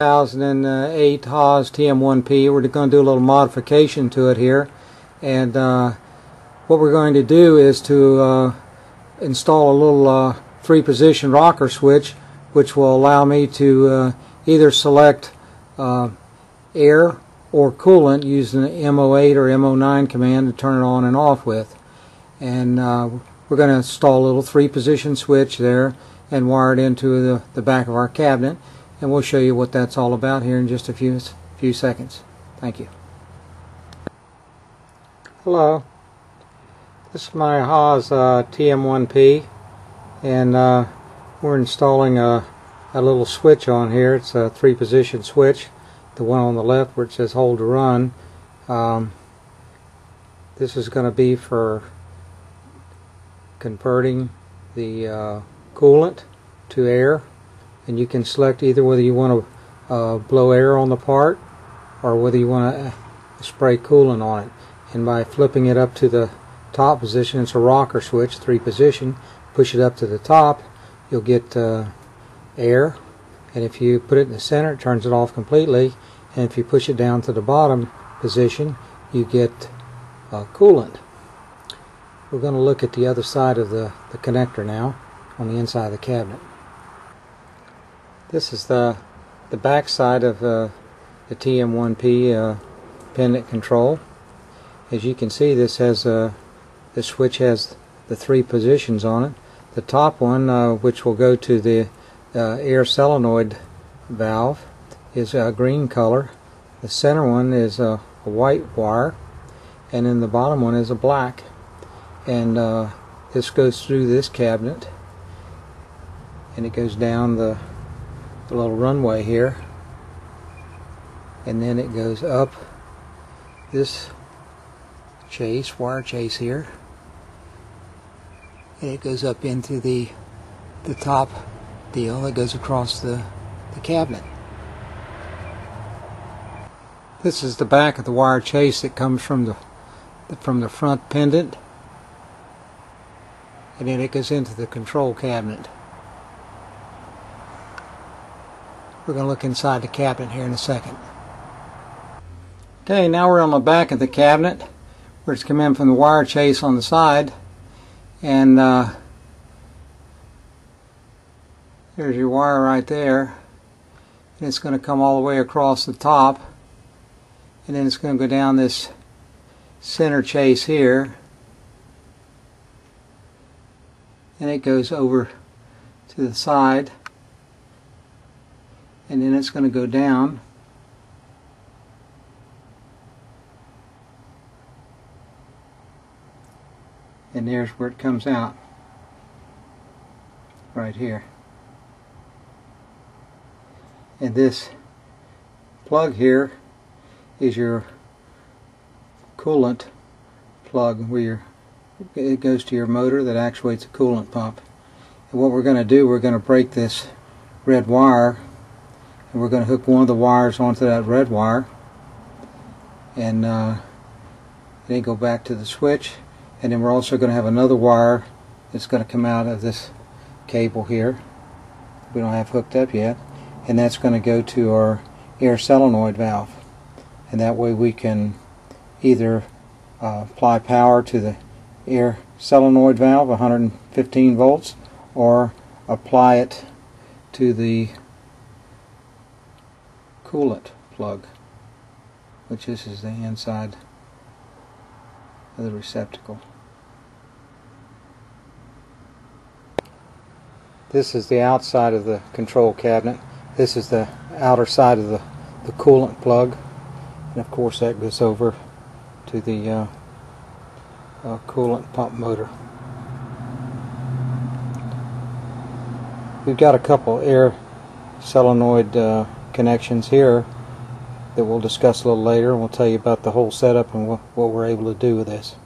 2008 Haas TM1P. We're going to do a little modification to it here. And uh, what we're going to do is to uh, install a little uh, three position rocker switch which will allow me to uh, either select uh, air or coolant using the M08 or M09 command to turn it on and off with. And uh, we're going to install a little three position switch there and wire it into the, the back of our cabinet and we'll show you what that's all about here in just a few few seconds. Thank you. Hello. This is my Haas uh, TM1P and uh, we're installing a, a little switch on here. It's a three position switch. The one on the left where it says hold to run. Um, this is going to be for converting the uh, coolant to air and you can select either whether you want to uh, blow air on the part or whether you want to uh, spray coolant on it. And by flipping it up to the top position it's a rocker switch three position push it up to the top you'll get uh, air. And if you put it in the center it turns it off completely. And if you push it down to the bottom position you get uh, coolant. We're going to look at the other side of the, the connector now on the inside of the cabinet this is the the back side of uh, the TM1P uh, pendant control. As you can see, this has uh, the switch has the three positions on it. The top one, uh, which will go to the uh, air solenoid valve, is a green color. The center one is a, a white wire, and then the bottom one is a black. And uh, this goes through this cabinet, and it goes down the a little runway here. And then it goes up this chase wire chase here. And it goes up into the the top deal that goes across the, the cabinet. This is the back of the wire chase that comes from the from the front pendant. And then it goes into the control cabinet We're going to look inside the cabinet here in a second. Okay, now we're on the back of the cabinet where it's come in from the wire chase on the side. And uh, there's your wire right there. And it's going to come all the way across the top. And then it's going to go down this center chase here. And it goes over to the side and then it's going to go down. And there's where it comes out. Right here. And this plug here is your coolant plug where your it goes to your motor that actuates a coolant pump. And what we're going to do we're going to break this red wire and we're going to hook one of the wires onto that red wire. And uh, then go back to the switch. And then we're also going to have another wire that's going to come out of this cable here. We don't have hooked up yet. And that's going to go to our air solenoid valve. And that way we can either uh, apply power to the air solenoid valve 115 volts or apply it to the coolant plug which this is the inside of the receptacle. This is the outside of the control cabinet. This is the outer side of the, the coolant plug. And of course that goes over to the uh, uh, coolant pump motor. We've got a couple air solenoid uh, connections here that we'll discuss a little later and we'll tell you about the whole setup and what, what we're able to do with this.